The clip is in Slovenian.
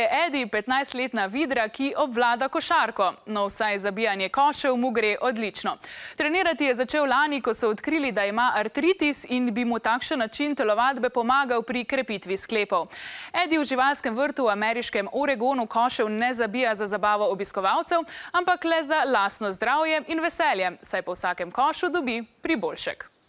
je Edi 15-letna vidra, ki obvlada košarko. No, vsaj zabijanje košev mu gre odlično. Trenirati je začel lani, ko so odkrili, da ima artritis in bi mu takšen način telovadbe pomagal pri krepitvi sklepov. Edi v živalskem vrtu v ameriškem Oregonu košev ne zabija za zabavo obiskovalcev, ampak le za lasno zdravje in veselje, saj po vsakem košu dobi priboljšek.